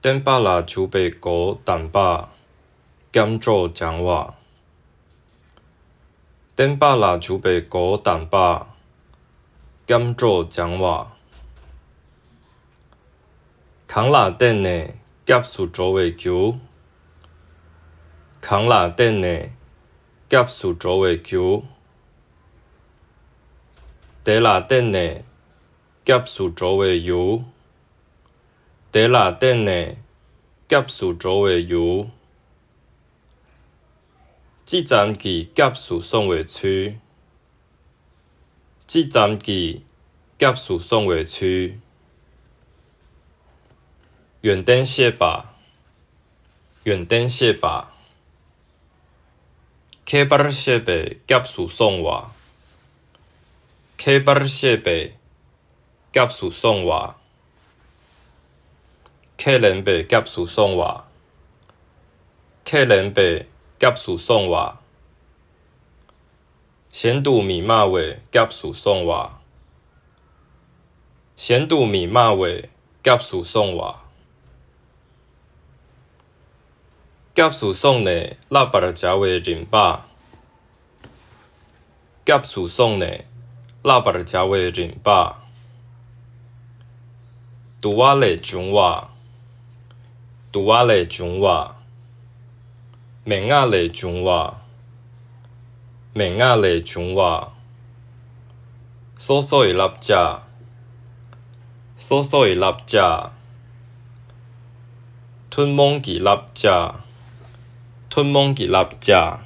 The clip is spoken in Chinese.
顶巴拉储备高蛋白减做讲话。顶巴拉储备高蛋白减做讲话。康拉顶的急速周围球，康拉顶的急速周围球，地拉顶的急速周围油。地拉顶的急速周围油，计站机急速送回区，计站机急速送回区，远灯卸把，远灯卸把，K 八卸备急速送话，K 八卸备急速送话。客人被急速送话，客人被急速送话，先度密码为急速送话，先度密码为急速送话，急速送的喇叭加为人把，急速送的喇叭加为人吧，杜瓦勒中话。杜瓦勒中话，美亚勒中话，美亚勒中哇，嗦嗦伊拉加，嗦嗦伊拉加，吞蒙几拉加，吞蒙几拉加。